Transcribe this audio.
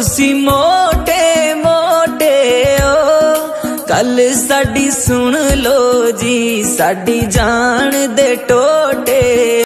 ਤੁਸੀਂ ਮੋਟੇ ਮੋਟੇ ਓ ਕੱਲ ਸਾਡੀ ਸੁਣ ਲੋ ਜੀ ਸਾਡੀ ਜਾਨ ਦੇ ਟੋਟੇ